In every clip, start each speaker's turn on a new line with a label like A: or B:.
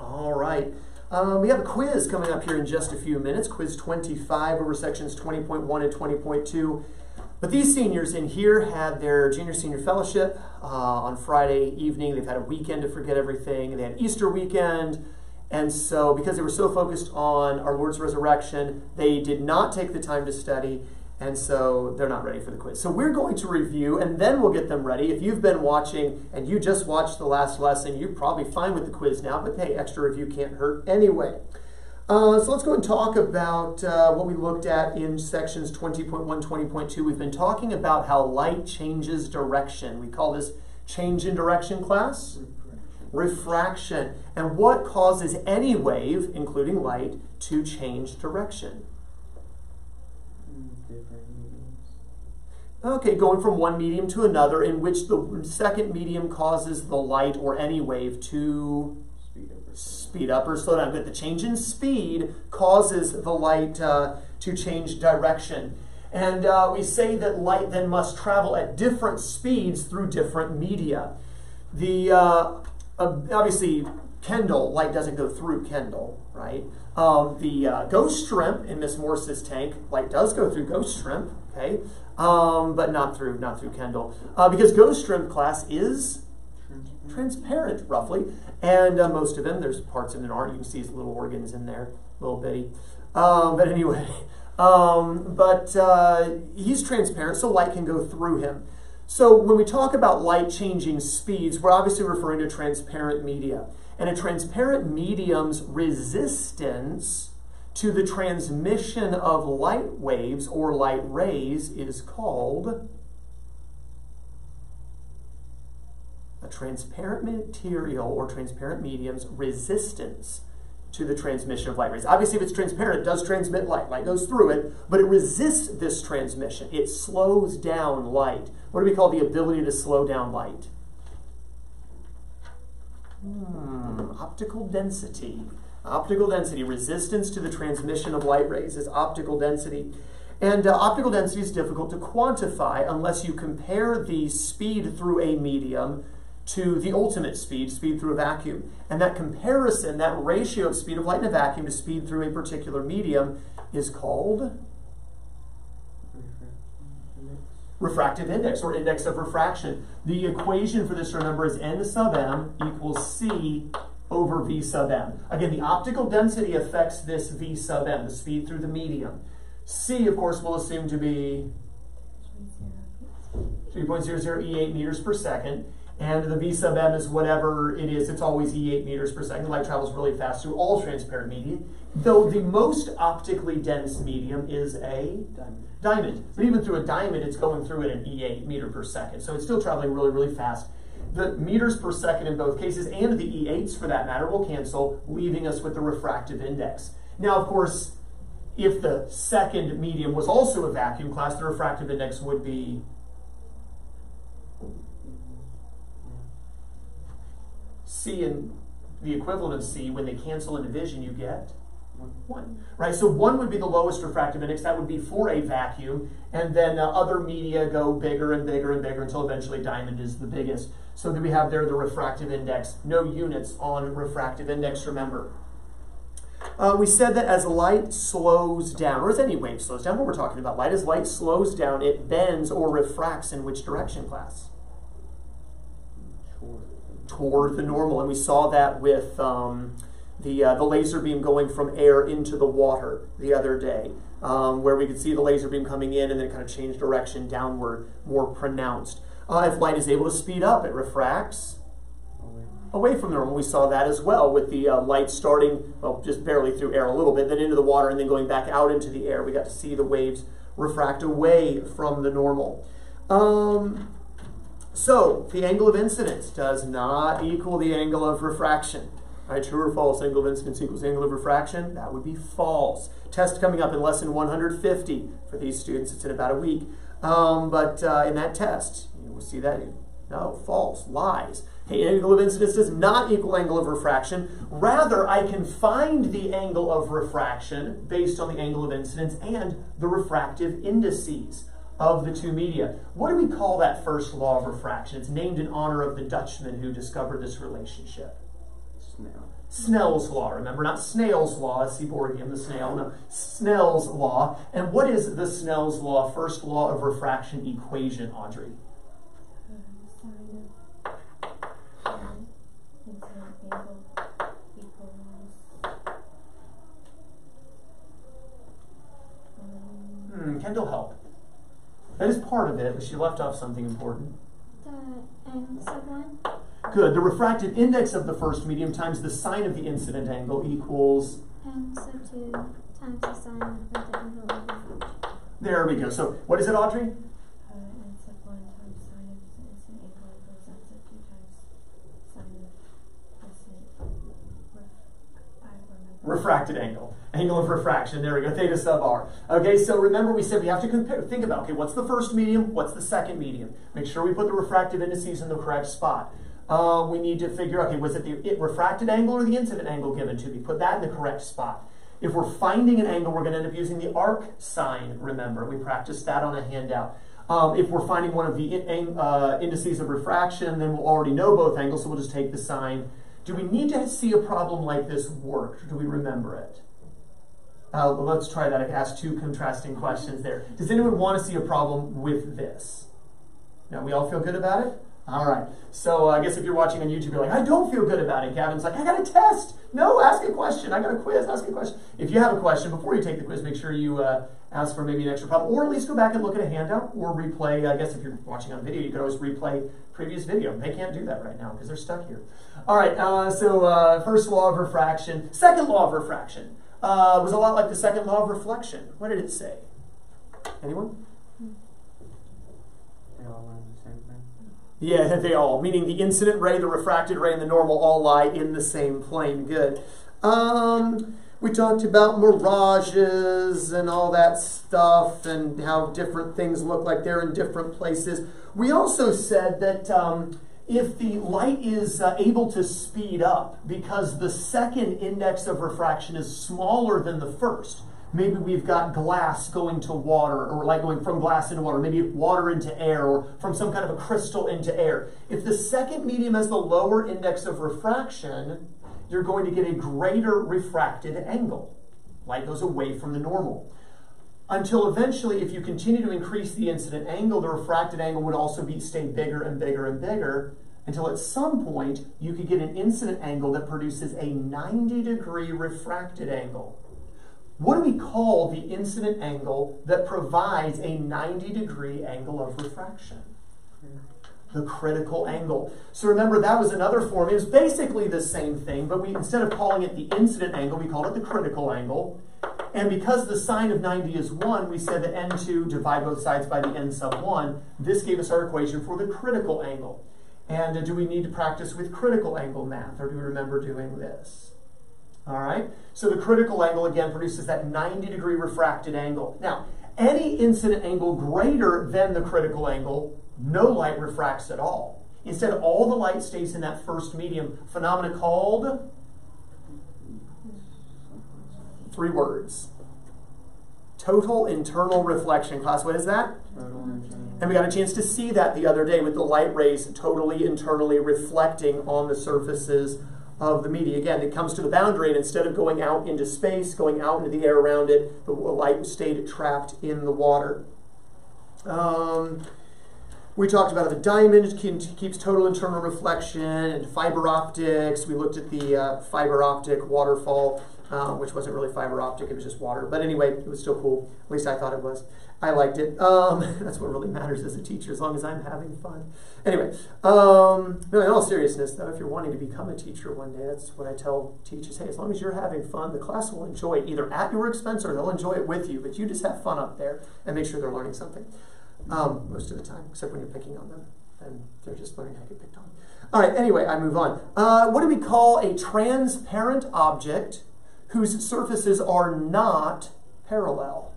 A: All right. Um, we have a quiz coming up here in just a few minutes, quiz 25 over sections 20.1 and 20.2. But these seniors in here had their junior senior fellowship uh, on Friday evening. They've had a weekend to forget everything. They had Easter weekend. And so, because they were so focused on our Lord's resurrection, they did not take the time to study. And so they're not ready for the quiz. So we're going to review and then we'll get them ready. If you've been watching and you just watched the last lesson, you're probably fine with the quiz now, but hey, extra review can't hurt anyway. Uh, so let's go and talk about uh, what we looked at in sections 20.1, 20.2. We've been talking about how light changes direction. We call this change in direction class. Refraction. And what causes any wave, including light, to change direction? Okay, going from one medium to another, in which the second medium causes the light or any wave to
B: Speed up. or
A: slow down. But the change in speed causes the light uh, to change direction. And uh, we say that light then must travel at different speeds through different media. The uh, obviously Kendall light doesn't go through Kendall, right? Um, the uh, ghost shrimp in Miss Morse's tank light does go through ghost shrimp, okay, um, but not through not through Kendall uh, because ghost shrimp class is
B: Transparent.
A: roughly. And uh, most of them, there's parts in it aren't. You can see his little organs in there, little bitty. Um, but anyway, um, but uh, he's transparent, so light can go through him. So when we talk about light changing speeds, we're obviously referring to transparent media. And a transparent medium's resistance to the transmission of light waves or light rays is called a transparent material or transparent medium's resistance to the transmission of light rays. Obviously, if it's transparent, it does transmit light. Light goes through it, but it resists this transmission. It slows down light. What do we call the ability to slow down light? Hmm, optical density. Optical density, resistance to the transmission of light rays is optical density. And uh, optical density is difficult to quantify unless you compare the speed through a medium to the ultimate speed, speed through a vacuum. And that comparison, that ratio of speed of light in a vacuum to speed through a particular medium is called refractive index or index of refraction. The equation for this remember is n sub m equals c over v sub m. Again, the optical density affects this v sub m, the speed through the medium. c, of course, we'll assume to be 3.00 E8 meters per second. And the V sub m is whatever it is, it's always E8 meters per second. Light travels really fast through all transparent media, though the most optically dense medium is a
B: Diamond.
A: diamond. But even through a diamond, it's going through at an E8 meter per second. So it's still traveling really, really fast. The meters per second in both cases, and the E8s for that matter, will cancel, leaving us with the refractive index. Now, of course, if the second medium was also a vacuum class, the refractive index would be And the equivalent of C, when they cancel in division, you get
B: One.
A: one, right? So one would be the lowest refractive index. That would be for a vacuum, and then uh, other media go bigger and bigger and bigger until eventually diamond is the biggest. So then we have there the refractive index. No units on refractive index. Remember. Uh, we said that as light slows down, or as any wave slows down, what we're talking about, light as light slows down, it bends or refracts in which direction, class?
B: Toward.
A: Toward the normal, and we saw that with um, the uh, the laser beam going from air into the water the other day, um, where we could see the laser beam coming in and then kind of change direction downward, more pronounced. Uh, if light is able to speed up, it refracts
B: Away.
A: from the normal. We saw that as well with the uh, light starting, well, just barely through air a little bit, then into the water, and then going back out into the air. We got to see the waves refract away from the normal. Um, so, the angle of incidence does not equal the angle of refraction. Right, true or false? Angle of incidence equals angle of refraction? That would be false. Test coming up in lesson 150 for these students. It's in about a week. Um, but uh, in that test, you will see that. No, false, lies. Okay, angle of incidence does not equal angle of refraction. Rather, I can find the angle of refraction based on the angle of incidence and the refractive indices of the two media. What do we call that first law of refraction? It's named in honor of the Dutchman who discovered this relationship.
B: Snail.
A: Snell's law. Remember, not Snail's law, Seaborgium, the snail. No, Snell's law. And what is the Snell's law, first law of refraction equation, Audrey? Hmm, Kendall, help. That is part of it, but she left off something important.
C: The n sub 1?
A: Good. The refractive index of the first medium times the sine of the incident angle equals.
C: n sub 2 times the sine of the angle refraction.
A: There we go. So what is it, Audrey?
D: Uh, n sub 1 times sine of the incident angle equals n sub 2 times sine of incident ref, I
A: refracted angle. Angle of refraction. There we go. Theta sub r. Okay, so remember we said we have to compare. Think about, okay, what's the first medium? What's the second medium? Make sure we put the refractive indices in the correct spot. Uh, we need to figure, out okay, was it the it refracted angle or the incident angle given to me? Put that in the correct spot. If we're finding an angle, we're going to end up using the arc sine, remember. We practiced that on a handout. Um, if we're finding one of the in, uh, indices of refraction, then we'll already know both angles, so we'll just take the sine. Do we need to see a problem like this work? Or do we remember it? Uh, let's try that. I ask two contrasting questions there. Does anyone want to see a problem with this? Now, we all feel good about it? All right. So uh, I guess if you're watching on YouTube, you're like, I don't feel good about it. Gavin's like, I got a test. No, ask a question. I got a quiz. Ask a question. If you have a question, before you take the quiz, make sure you uh, ask for maybe an extra problem, or at least go back and look at a handout, or replay. I guess if you're watching on video, you could always replay previous video. They can't do that right now because they're stuck here. All right. Uh, so uh, first law of refraction. Second law of refraction uh, was a lot like the second law of reflection. What did it say? Anyone?
B: They all learn the same thing.
A: Yeah, they all, meaning the incident ray, the refracted ray, and the normal all lie in the same plane. Good. Um, we talked about mirages and all that stuff and how different things look like they're in different places. We also said that um, if the light is uh, able to speed up because the second index of refraction is smaller than the first, maybe we've got glass going to water or light going from glass into water, maybe water into air or from some kind of a crystal into air. If the second medium has the lower index of refraction, you're going to get a greater refracted angle. Light goes away from the normal. Until eventually, if you continue to increase the incident angle, the refracted angle would also be stay bigger and bigger and bigger until at some point you could get an incident angle that produces a 90 degree refracted angle. What do we call the incident angle that provides a 90 degree angle of refraction? The critical angle. So remember, that was another form. It was basically the same thing, but we instead of calling it the incident angle, we called it the critical angle. And because the sine of 90 is 1, we said that n2 divide both sides by the n sub 1. This gave us our equation for the critical angle. And uh, do we need to practice with critical angle math, or do we remember doing this? All right, so the critical angle again produces that 90 degree refracted angle. Now, any incident angle greater than the critical angle, no light refracts at all. Instead, all the light stays in that first medium phenomena called three words. Total internal reflection. Class, what is that?
B: Total.
A: And we got a chance to see that the other day with the light rays totally internally reflecting on the surfaces of the media. Again, it comes to the boundary, and instead of going out into space, going out into the air around it, the light stayed trapped in the water. Um, we talked about the diamond keeps total internal reflection and fiber optics. We looked at the uh, fiber optic waterfall, uh, which wasn't really fiber optic, it was just water. But anyway, it was still cool. At least I thought it was. I liked it. Um, that's what really matters as a teacher, as long as I'm having fun. Anyway, um, no, in all seriousness, though, if you're wanting to become a teacher one day, that's what I tell teachers. Hey, as long as you're having fun, the class will enjoy it either at your expense or they'll enjoy it with you. But you just have fun up there and make sure they're learning something um, most of the time, except when you're picking on them. And they're just learning how to get picked on. All right, anyway, I move on. Uh, what do we call a transparent object whose surfaces are not parallel?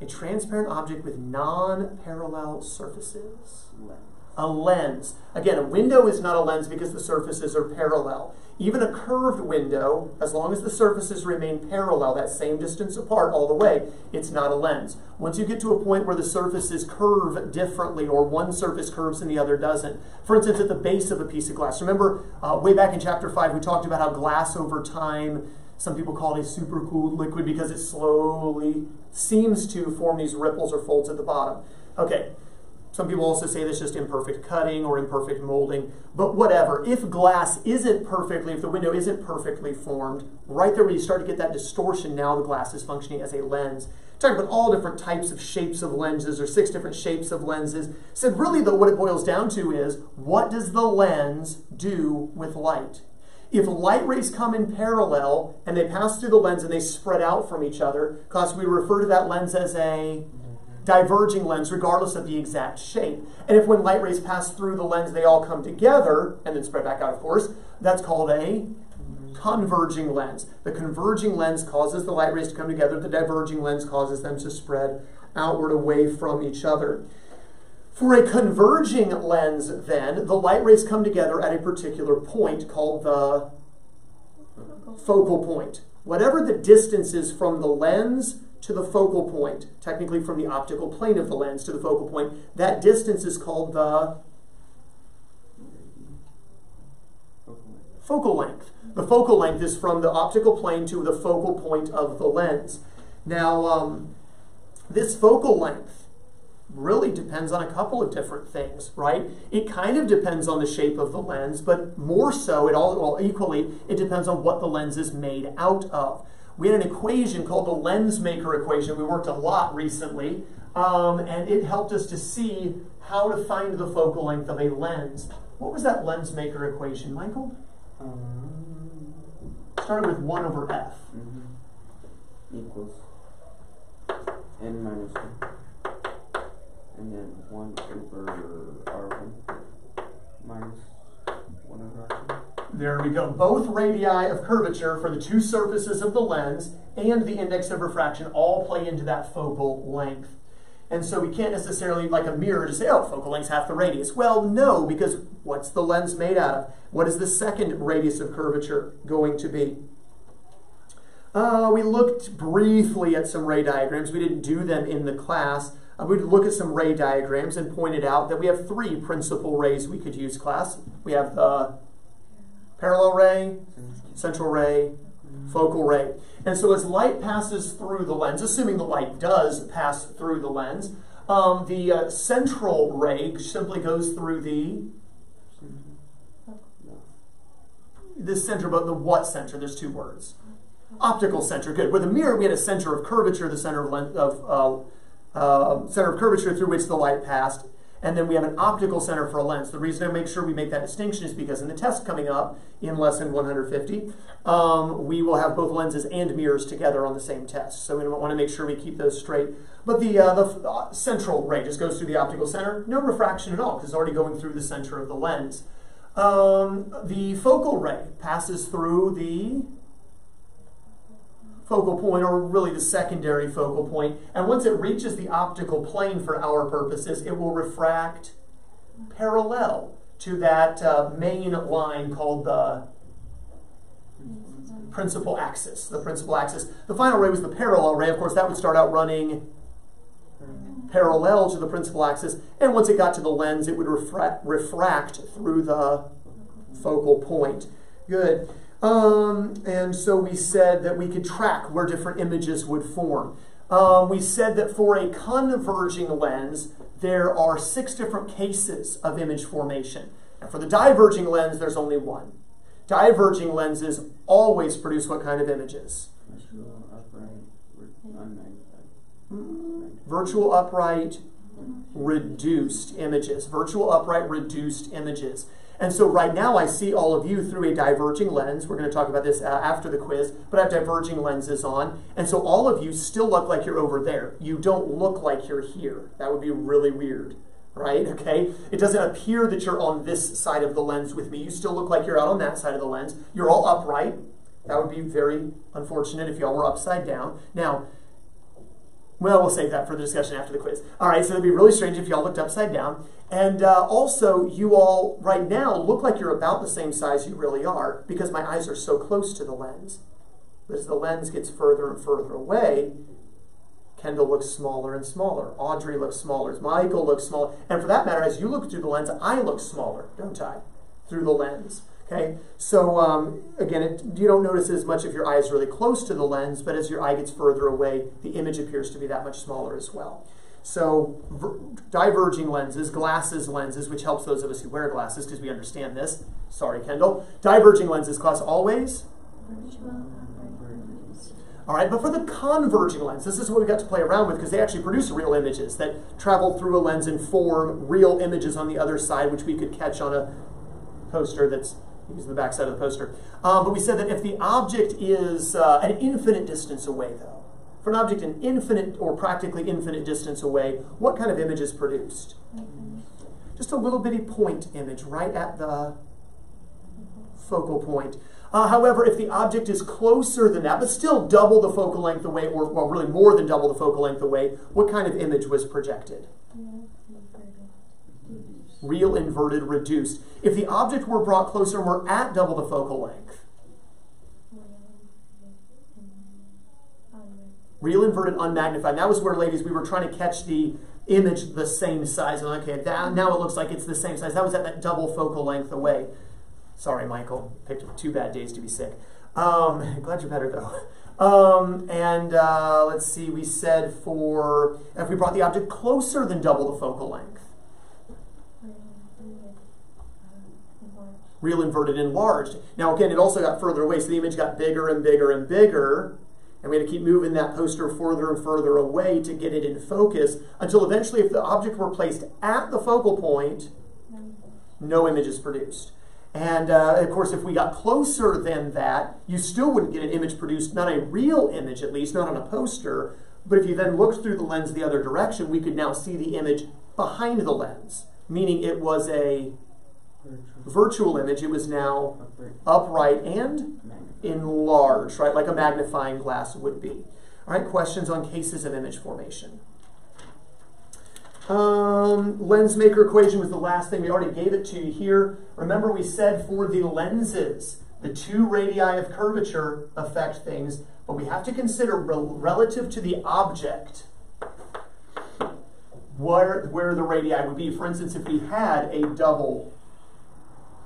A: A transparent object with non parallel surfaces.
B: Lens.
A: A lens. Again, a window is not a lens because the surfaces are parallel. Even a curved window, as long as the surfaces remain parallel, that same distance apart all the way, it's not a lens. Once you get to a point where the surfaces curve differently, or one surface curves and the other doesn't, for instance, at the base of a piece of glass, remember uh, way back in chapter 5, we talked about how glass over time, some people call it a supercooled liquid because it slowly seems to form these ripples or folds at the bottom. Okay, some people also say that's just imperfect cutting or imperfect molding, but whatever. If glass isn't perfectly, if the window isn't perfectly formed, right there where you start to get that distortion, now the glass is functioning as a lens. Talking about all different types of shapes of lenses, or six different shapes of lenses. Said really, though, what it boils down to is what does the lens do with light? If light rays come in parallel and they pass through the lens and they spread out from each other, because we refer to that lens as a diverging lens regardless of the exact shape. And if when light rays pass through the lens they all come together and then spread back out, of course, that's called a converging lens. The converging lens causes the light rays to come together, the diverging lens causes them to spread outward away from each other. For a converging lens, then, the light rays come together at a particular point called the focal point. Whatever the distance is from the lens to the focal point, technically from the optical plane of the lens to the focal point, that distance is called the focal length. The focal length is from the optical plane to the focal point of the lens. Now, um, this focal length really depends on a couple of different things, right? It kind of depends on the shape of the lens, but more so, it all well, equally, it depends on what the lens is made out of. We had an equation called the lens maker equation. We worked a lot recently, um, and it helped us to see how to find the focal length of a lens. What was that lens maker equation, Michael?
B: Um,
A: Started with 1 over f.
B: mhm. Equals n minus 1. And then 1 over r1 minus 1 over r2.
A: There we go. Both radii of curvature for the two surfaces of the lens and the index of refraction all play into that focal length. And so we can't necessarily, like a mirror, just say, oh, focal length's half the radius. Well, no, because what's the lens made out of? What is the second radius of curvature going to be? Uh, we looked briefly at some ray diagrams. We didn't do them in the class. Uh, we'd look at some ray diagrams and pointed out that we have three principal rays we could use, class. We have the parallel ray, central ray, focal ray. And so as light passes through the lens, assuming the light does pass through the lens, um, the uh, central ray simply goes through the the center, but the what center? There's two words. Optical center, good. With a mirror, we had a center of curvature, the center of, len- of uh, uh, center of curvature through which the light passed, and then we have an optical center for a lens. The reason I make sure we make that distinction is because in the test coming up in lesson 150, um, we will have both lenses and mirrors together on the same test. So we want to make sure we keep those straight. But the, uh, the uh, central ray just goes through the optical center, no refraction at all because it's already going through the center of the lens. Um, the focal ray passes through the focal point, or really the secondary focal point, and once it reaches the optical plane for our purposes, it will refract parallel to that uh, main line called the principal axis. The principal axis. The final ray was the parallel ray. Of course, that would start out running parallel to the principal axis, and once it got to the lens, it would refract, refract through the focal point. Good. Um, and so we said that we could track where different images would form. Um, we said that for a converging lens, there are six different cases of image formation. And for the diverging lens, there's only one. Diverging lenses always produce what kind of images?
B: Virtual upright, unmagnified.
A: Virtual upright reduced images. Virtual upright reduced images. And so right now I see all of you through a diverging lens. We're going to talk about this uh, after the quiz, but I have diverging lenses on. And so all of you still look like you're over there. You don't look like you're here. That would be really weird, right? Okay? It doesn't appear that you're on this side of the lens with me. You still look like you're out on that side of the lens. You're all upright. That would be very unfortunate if y'all were upside down. Now, Well, we'll save that for the discussion after the quiz. All right, so it'd be really strange if y'all looked upside down. And uh, also, you all right now look like you're about the same size you really are because my eyes are so close to the lens. But as the lens gets further and further away, Kendall looks smaller and smaller. Audrey looks smaller. Michael looks smaller. And for that matter, as you look through the lens, I look smaller, don't I? Through the lens. Okay, so um, again, it, you don't notice as much if your eye is really close to the lens, but as your eye gets further away, the image appears to be that much smaller as well. So, diverging lenses, glasses lenses, which helps those of us who wear glasses because we understand this. Sorry, Kendall. Diverging lenses, class always. All right, but for the converging lens, this is what we got to play around with because they actually produce real images that travel through a lens and form real images on the other side, which we could catch on a poster that's using the back side of the poster. Um, but we said that if the object is uh, an infinite distance away, though, for an object an infinite or practically infinite distance away, what kind of image is produced? Just a little bitty point image right at the focal point. Uh, however, if the object is closer than that, but still double the focal length away, or well, really more than double the focal length away, what kind of image was projected? Real inverted reduced. If the object were brought closer were at double the focal length, real inverted unmagnified. That was where, ladies, we were trying to catch the image the same size. Okay, that, now it looks like it's the same size. That was at that double focal length away. Sorry, Michael. Picked two bad days to be sick. Um, glad you're better though. Um, and uh, let's see, we said for if we brought the object closer than double the focal length, real inverted enlarged. Now again, it also got further away, so the image got bigger and bigger and bigger. And we had to keep moving that poster further and further away to get it in focus until eventually, if the object were placed at the focal point, no image is produced. And uh, of course, if we got closer than that, you still wouldn't get an image produced, not a real image at least, not on a poster. But if you then looked through the lens the other direction, we could now see the image behind the lens, meaning it was a virtual image. It was now upright and enlarged, right? Like a magnifying glass would be. All right, questions on cases of image formation. Um, lens maker equation was the last thing. We already gave it to you here. Remember, we said for the lenses, the two radii of curvature affect things, but we have to consider rel- relative to the object where, where the radii would be. For instance, if we had a double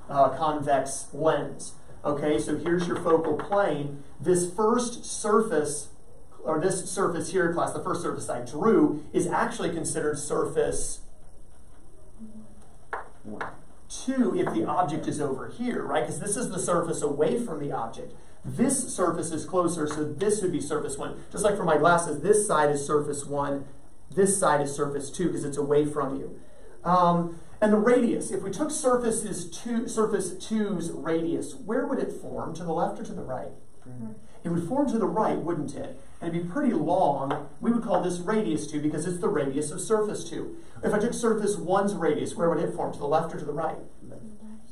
A: uh, convex lens, okay, so here's your focal plane. This first surface or this surface here, class, the first surface I drew, is actually considered surface two if the object is over here, right? Because this is the surface away from the object. This surface is closer, so this would be surface one. Just like for my glasses, this side is surface one, this side is surface two because it's away from you. Um, and the radius, if we took surfaces two, surface two's radius, where would it form? To the left or to the right? Mm-hmm. It would form to the right, wouldn't it? And it'd be pretty long. We would call this radius 2 because it's the radius of surface 2. If I took surface 1's radius, where would it form? To the left or to the right?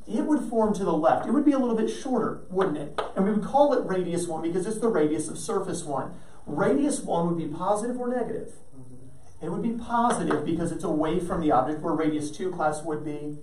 A: It would form to the left. It would be a little bit shorter, wouldn't it? And we would call it radius 1 because it's the radius of surface 1. Radius 1 would be positive or negative? It would be positive because it's away from the object, where radius 2 class would be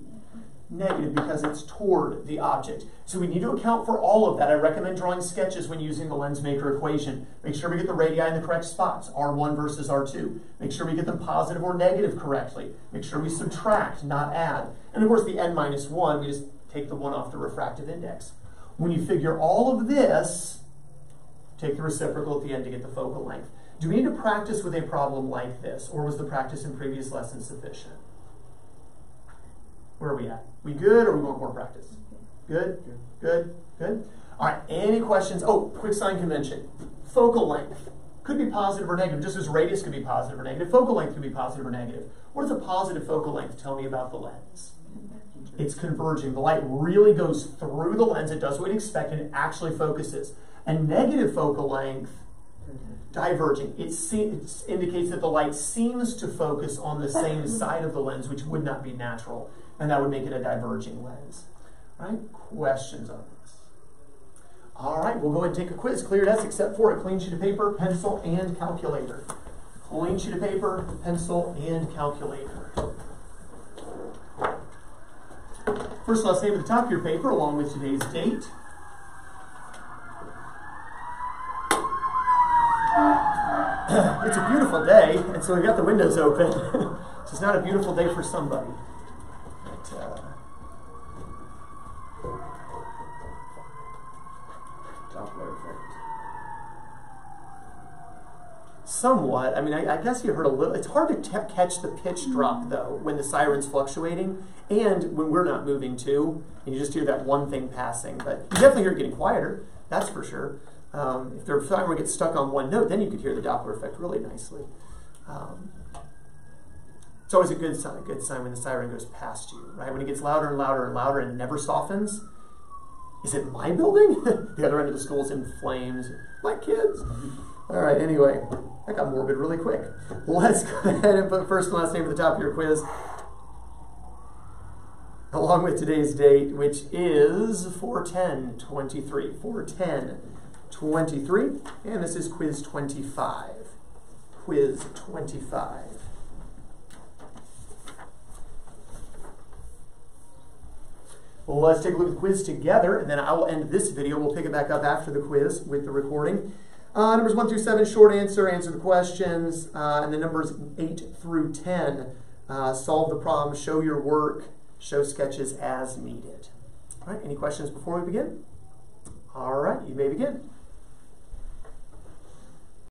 A: negative because it's toward the object. So we need to account for all of that. I recommend drawing sketches when using the lens maker equation. Make sure we get the radii in the correct spots, R1 versus R2. Make sure we get them positive or negative correctly. Make sure we subtract, not add. And of course the n minus 1, we just take the 1 off the refractive index. When you figure all of this, take the reciprocal at the end to get the focal length. Do we need to practice with a problem like this, or was the practice in previous lessons sufficient? Where are we at? We good or we want more practice? Good? Good? Good? All right, any questions? Oh, quick sign convention. Focal length could be positive or negative, just as radius could be positive or negative. Focal length could be positive or negative. What does a positive focal length tell me about the lens? It's converging. The light really goes through the lens, it does what we expect, and it actually focuses. A negative focal length, diverging, it, it indicates that the light seems to focus on the same side of the lens, which would not be natural and that would make it a diverging lens. All right, questions on this? All right, we'll go ahead and take a quiz. Clear desk except for a clean sheet of paper, pencil, and calculator. Clean sheet of paper, pencil, and calculator. First last name at the top of your paper, along with today's date. It's a beautiful day, and so we've got the windows open. so it's not a beautiful day for somebody. But, uh,
B: Doppler effect.
A: somewhat. I mean, I, I guess you heard a little. It's hard to catch the pitch drop though when the siren's fluctuating, and when we're not moving too, and you just hear that one thing passing. But you definitely hear it getting quieter. That's for sure. Um, if the siren gets stuck on one note, then you could hear the Doppler effect really nicely. Um, it's always a good sign, a good sign when the siren goes past you, right? When it gets louder and louder and louder and never softens. Is it my building? the other end of the school is in flames. My kids. All right, anyway, I got morbid really quick. Let's go ahead and put first and last name at the top of your quiz, along with today's date, which is 410 23. 410 23, and this is quiz 25. Quiz 25. Well, let's take a look at the quiz together, and then I will end this video. We'll pick it back up after the quiz with the recording. Uh, numbers 1 through 7, short answer, answer the questions. Uh, and the numbers 8 through 10, uh, solve the problem, show your work, show sketches as needed. All right, any questions before we begin? All right, you may begin.